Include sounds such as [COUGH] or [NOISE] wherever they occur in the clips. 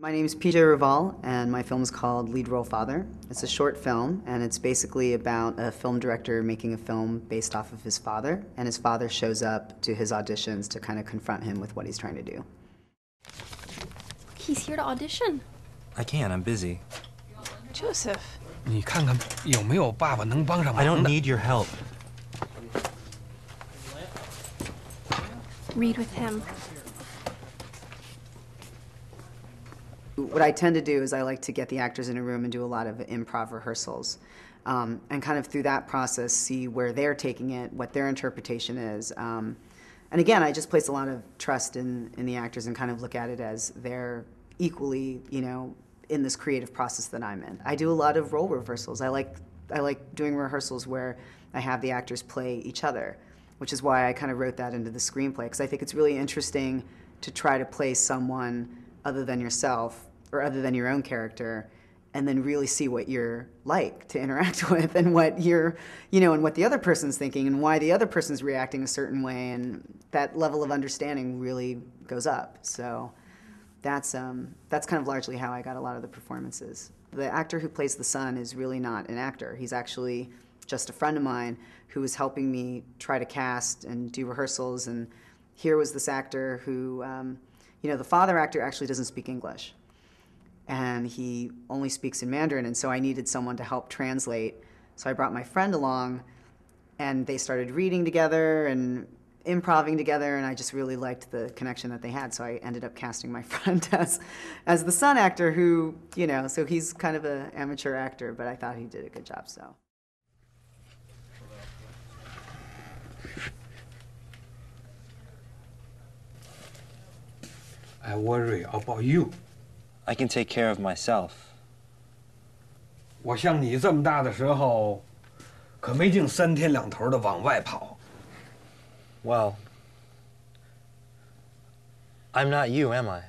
My name is PJ Raval, and my film is called Lead Role Father. It's a short film, and it's basically about a film director making a film based off of his father, and his father shows up to his auditions to kind of confront him with what he's trying to do. He's here to audition. I can't, I'm busy. Joseph. I don't need your help. Read with him. What I tend to do is I like to get the actors in a room and do a lot of improv rehearsals. Um, and kind of through that process, see where they're taking it, what their interpretation is. Um, and again, I just place a lot of trust in, in the actors and kind of look at it as they're equally, you know, in this creative process that I'm in. I do a lot of role reversals. I like, I like doing rehearsals where I have the actors play each other, which is why I kind of wrote that into the screenplay, because I think it's really interesting to try to play someone other than yourself or other than your own character and then really see what you're like to interact [LAUGHS] with and what you're you know and what the other person's thinking and why the other person's reacting a certain way and that level of understanding really goes up so that's um, that's kind of largely how I got a lot of the performances. The actor who plays the son is really not an actor. He's actually just a friend of mine who was helping me try to cast and do rehearsals. And here was this actor who, um, you know, the father actor actually doesn't speak English, and he only speaks in Mandarin. And so I needed someone to help translate. So I brought my friend along, and they started reading together and improving together and I just really liked the connection that they had so I ended up casting my [LAUGHS] friend as as the son actor who you know so he's kind of an amateur actor but I thought he did a good job so I worry about you。I can take care of myself. 我像你这么大的时候，可没净三天两头的往外跑。Well, I'm not you, am I?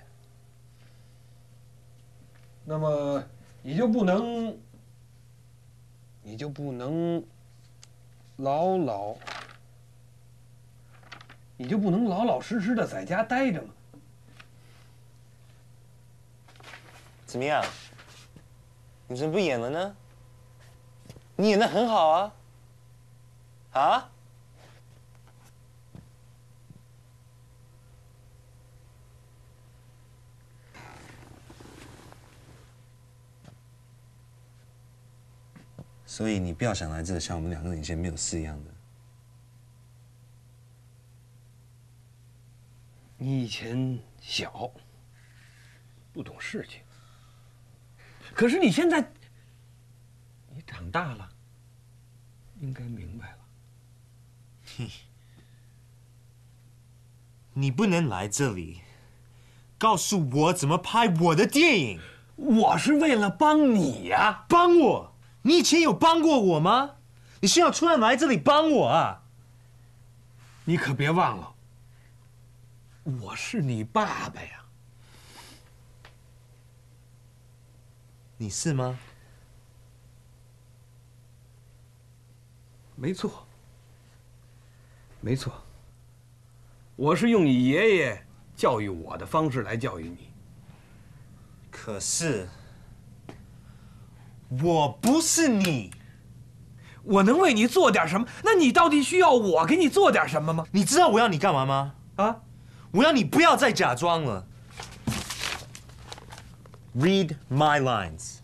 那么你就不能，你就不能老老，你就不能老老实实的在家待着吗？怎么样？你怎么不演了呢？你演的很好啊。啊？所以你不要想来这像我们两个人以前没有事一样的。你以前小，不懂事情。可是你现在，你长大了，应该明白了。[LAUGHS] 你不能来这里，告诉我怎么拍我的电影。我是为了帮你呀、帮我？你以前有帮过我吗？你是要突然来这里帮我啊？你可别忘了，我是你爸爸呀。你是吗？没错，没错，我是用你爷爷教育我的方式来教育你。可是我不是你，我能为你做点什么？那你到底需要我给你做点什么吗？你知道我要你干嘛吗？啊？我要你不要再假装了。Read my lines.